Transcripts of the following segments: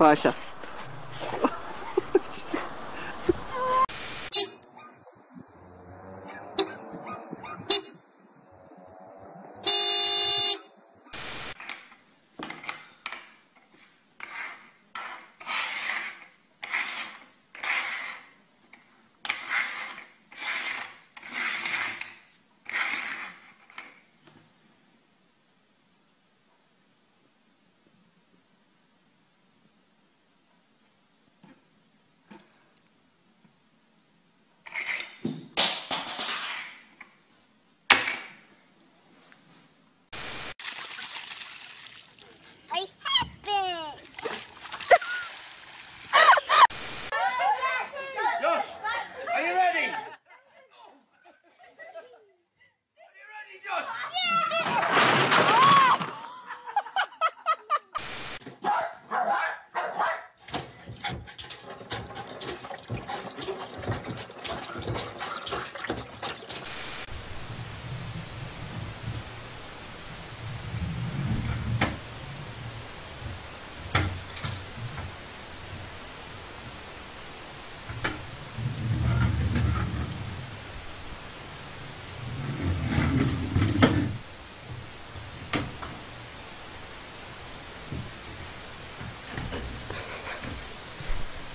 Pasha. Ready,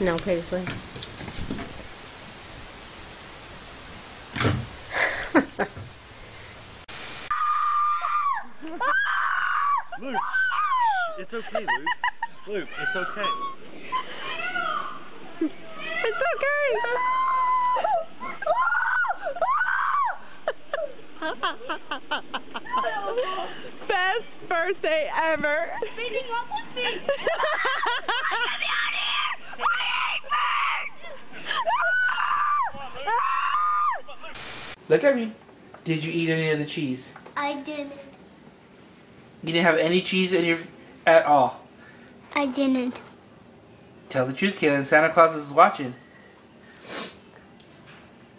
No, previously. Luke, it's okay, Luke. Luke, it's okay. It's okay. Best birthday ever. Meeting up with me. Look at me. Did you eat any of the cheese? I didn't. You didn't have any cheese in your at all. I didn't. Tell the truth, Kaylin. Santa Claus is watching.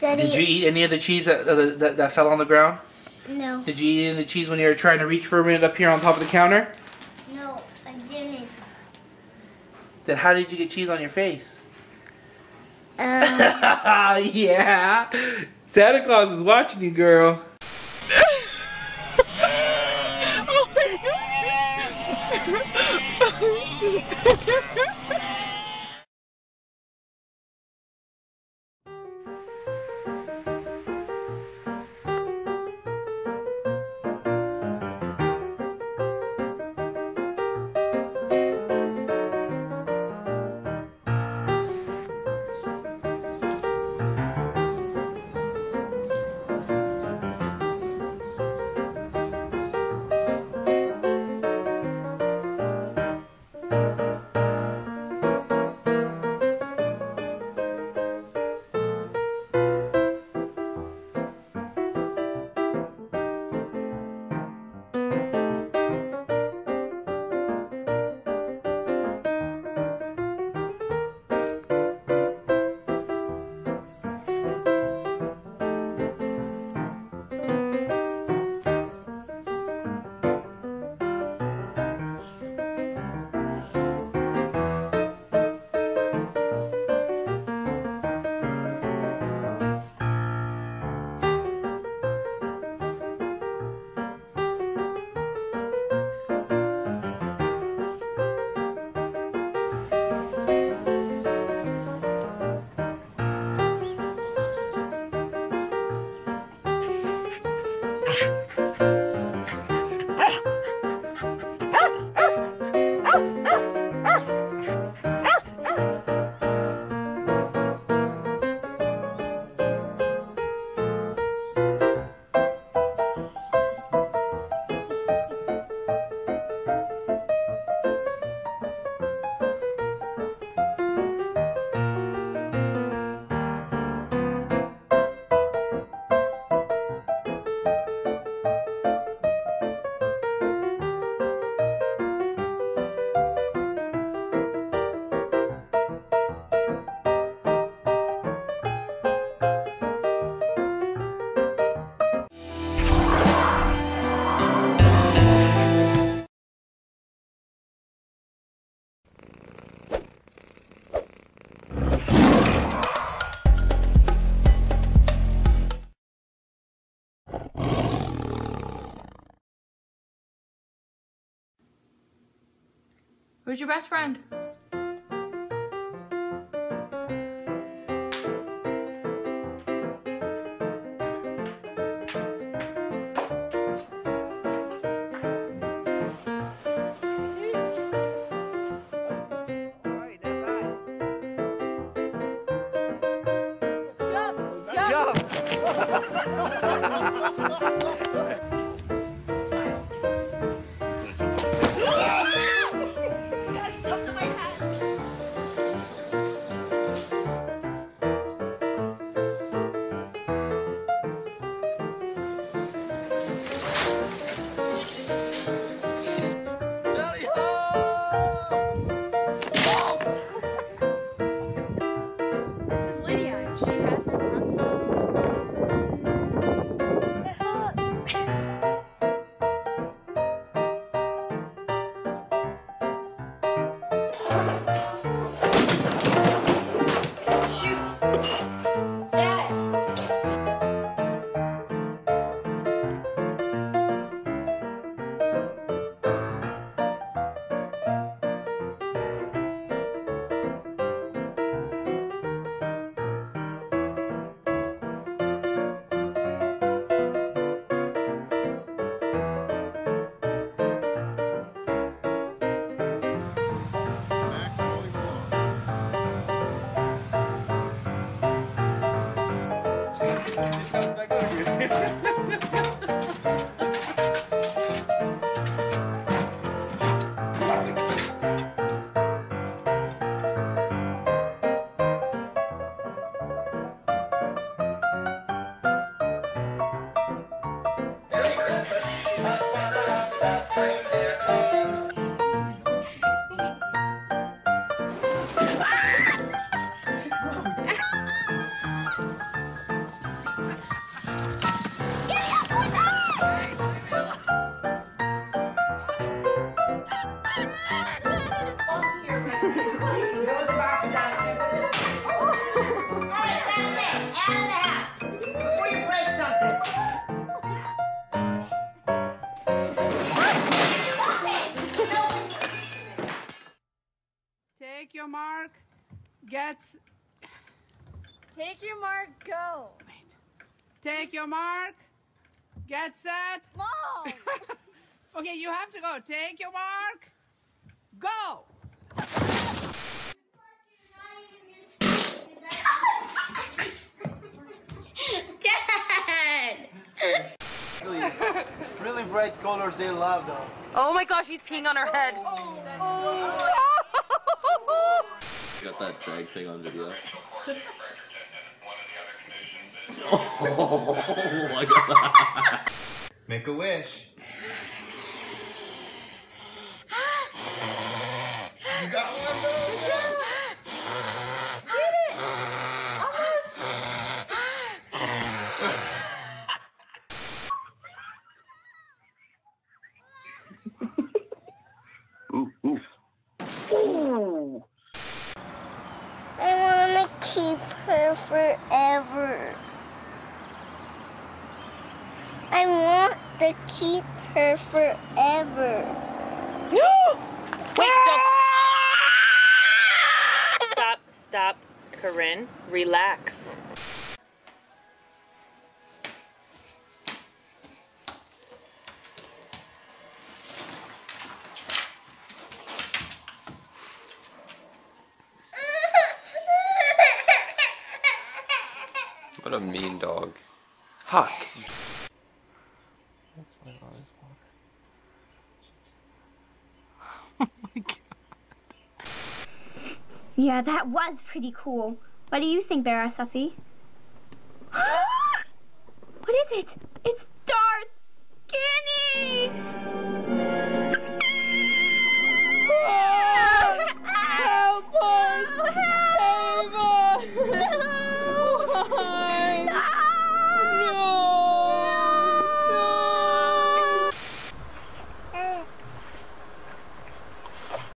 Daddy. Did you eat any of the cheese that, uh, that that fell on the ground? No. Did you eat any of the cheese when you were trying to reach for it up here on top of the counter? No, I didn't. Then how did you get cheese on your face? Um, yeah. Santa Claus is watching you, girl. oh Who's your best friend? Tally Take Get. Take your mark, go. Take your mark. Get set. Mom! Okay, you have to go. Take your mark. Go. Dad! Really, really bright colors they love though. Oh my gosh, he's peeing on her head. Oh, oh, oh. Got that drag thing on video. oh my god. Make a wish. You got one though. I want to keep her forever. I want to keep her forever. Wait, don't. Stop, stop. Corinne, relax. fuck? oh my god. Yeah, that was pretty cool. What do you think, Bear Suffy? what is it? It's Darth Skinny!